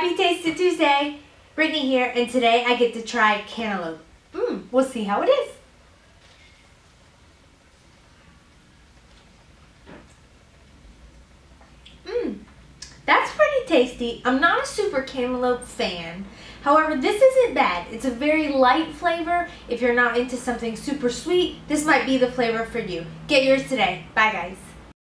Happy Taste It Tuesday! Brittany here, and today I get to try cantaloupe. Mmm, we'll see how it is. Mmm, that's pretty tasty. I'm not a super cantaloupe fan. However, this isn't bad. It's a very light flavor. If you're not into something super sweet, this might be the flavor for you. Get yours today. Bye, guys.